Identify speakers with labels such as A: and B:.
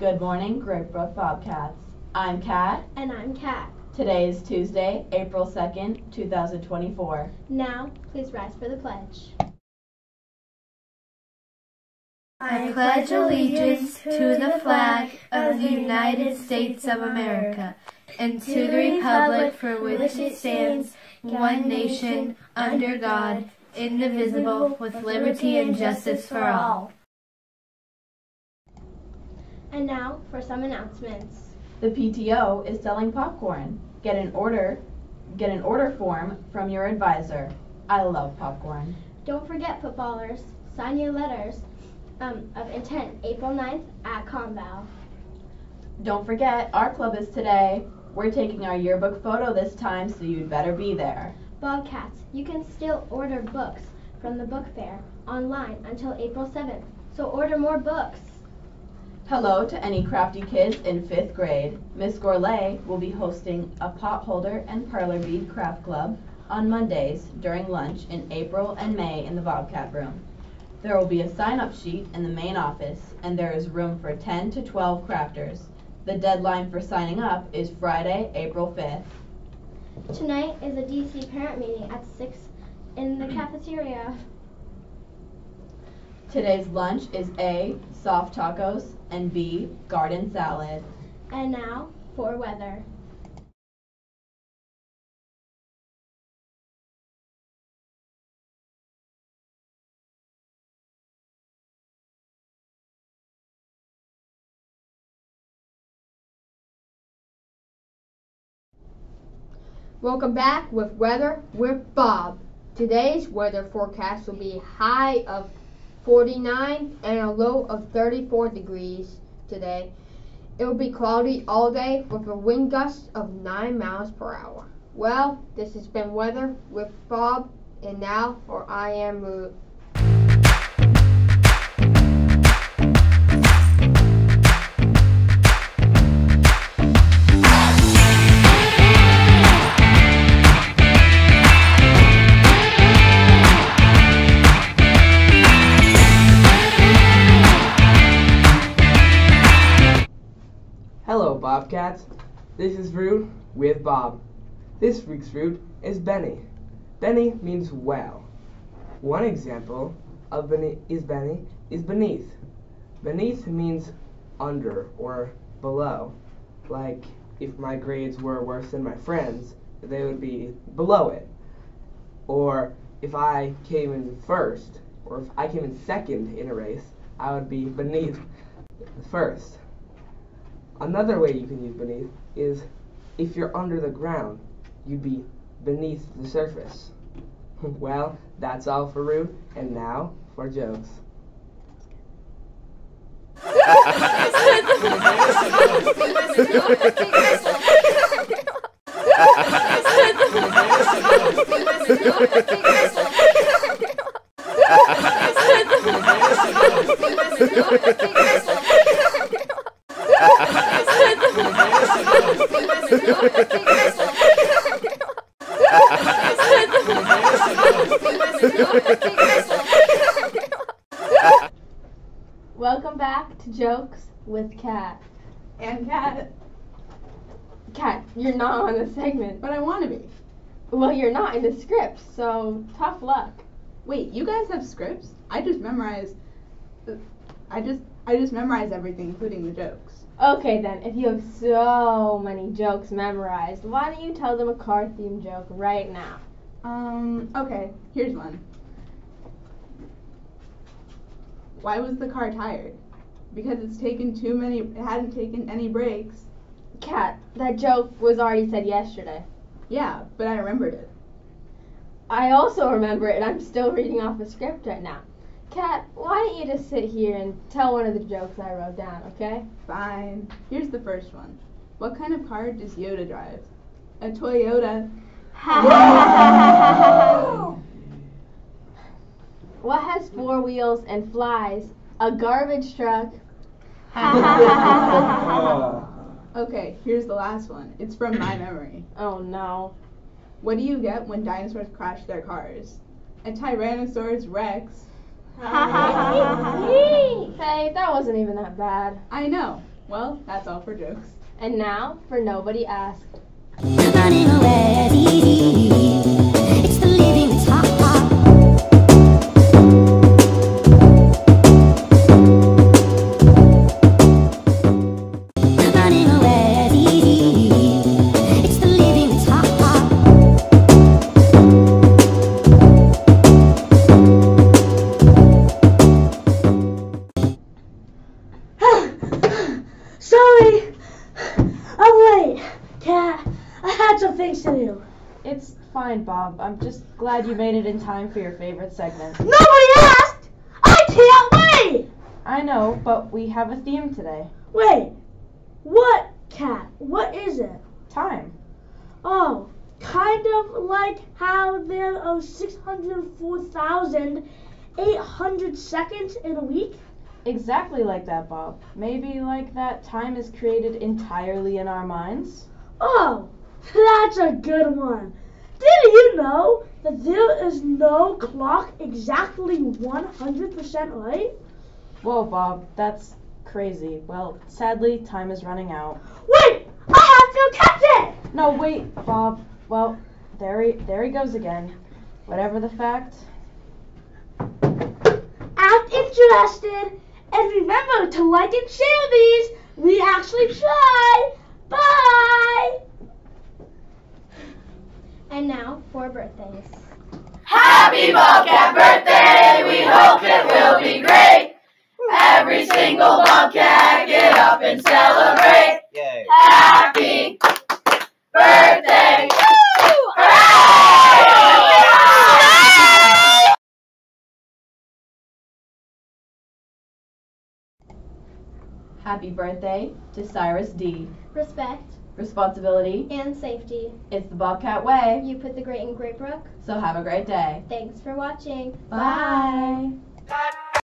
A: Good morning, Great Brook Bobcats. I'm Kat.
B: And I'm Kat.
A: Today is Tuesday, April 2nd, 2024.
B: Now, please rise for the pledge.
C: I pledge allegiance to the flag of the United States of America and to the republic for which it stands, one nation, under God, indivisible, with liberty and justice for all.
B: And now for some announcements.
A: The PTO is selling popcorn. Get an order, get an order form from your advisor. I love popcorn.
B: Don't forget, footballers, sign your letters um, of intent April 9th at Conval.
A: Don't forget, our club is today. We're taking our yearbook photo this time, so you'd better be there.
B: Bobcats, you can still order books from the book fair online until April 7th, so order more books.
A: Hello to any crafty kids in fifth grade. Miss Gourlay will be hosting a pot holder and Perler bead craft club on Mondays during lunch in April and May in the Bobcat room. There will be a sign-up sheet in the main office, and there is room for 10 to 12 crafters. The deadline for signing up is Friday, April 5th.
B: Tonight is a DC parent meeting at 6 in the cafeteria.
A: Today's lunch is A, soft tacos, and B, garden salad.
B: And now for weather.
D: Welcome back with Weather with Bob. Today's weather forecast will be high of 49 and a low of 34 degrees today. It will be cloudy all day with a wind gust of 9 miles per hour. Well, this has been Weather with Bob, and now for I Am Mood.
E: Bobcats. This is Root with Bob. This week's root is bene. bene means well. One example of bene is bene is beneath. Beneath means under or below. Like if my grades were worse than my friends, they would be below it. Or if I came in first, or if I came in second in a race, I would be beneath first. Another way you can use beneath is if you're under the ground, you'd be beneath the surface. well, that's all for Root, and now for jokes.
D: Jokes with Kat.
F: And Kat,
D: Kat, you're not on the segment.
F: but I want to be.
D: Well, you're not in the script, so tough luck.
F: Wait, you guys have scripts? I just memorize. I just I just memorize everything, including the jokes.
D: Okay then, if you have so many jokes memorized, why don't you tell them a car theme joke right now?
F: Um. Okay. Here's one. Why was the car tired? Because it's taken too many. It hadn't taken any breaks.
D: Kat, that joke was already said yesterday.
F: Yeah, but I remembered it.
D: I also remember it, and I'm still reading off the script right now. Kat, why don't you just sit here and tell one of the jokes I wrote down, okay?
F: Fine. Here's the first one. What kind of car does Yoda drive? A Toyota.
D: What has four wheels and flies? A garbage truck.
F: Okay, here's the last one. It's from my memory.
D: Oh no.
F: What do you get when dinosaurs crash their cars? A Tyrannosaurus Rex.
G: Hey, that wasn't even that bad.
F: I know. Well, that's all for jokes.
G: And now for nobody asked.
H: Fine, Bob. I'm just glad you made it in time for your favorite segment.
I: Nobody asked. I can't wait.
H: I know, but we have a theme today.
I: Wait, what cat? What is it?
H: Time.
I: Oh, kind of like how there are 604,800 seconds in a week.
H: Exactly like that, Bob. Maybe like that time is created entirely in our minds?
I: Oh, that's a good one. Did you know that there is no clock exactly 100% right?
H: Whoa, Bob, that's crazy. Well, sadly, time is running out.
I: Wait, I have to catch it!
H: No, wait, Bob. Well, there he, there he goes again. Whatever the fact.
I: Act interested and remember to like and share these. We actually try. Bye!
B: And now for birthdays.
J: Happy Bobcat birthday! We hope it will be great. Every single Bobcat, get up and celebrate.
K: Yay.
J: Happy birthday! Hooray!
H: Happy birthday to Cyrus D.
B: Respect
H: Responsibility
B: and safety.
H: It's the Bobcat way.
B: You put the great in Great Brook.
H: So have a great day.
B: Thanks for watching.
H: Bye.